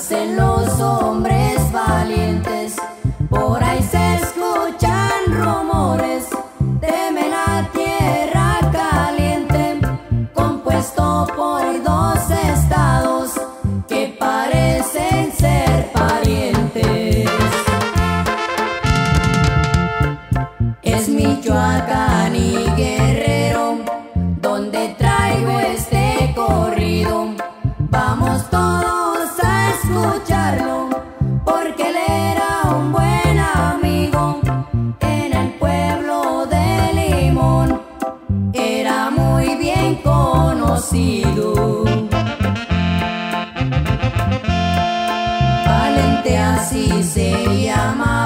celoso. escucharlo, porque él era un buen amigo. En el pueblo de Limón era muy bien conocido. Valente así se llama.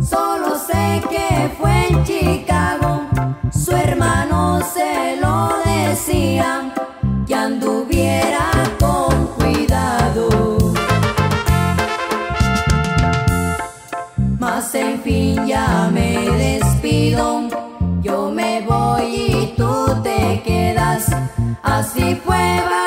Solo sé que fue en Chicago. Su hermano se lo decía, que anduviera con cuidado. Mas en fin ya me despido, yo me voy y tú te quedas así fue.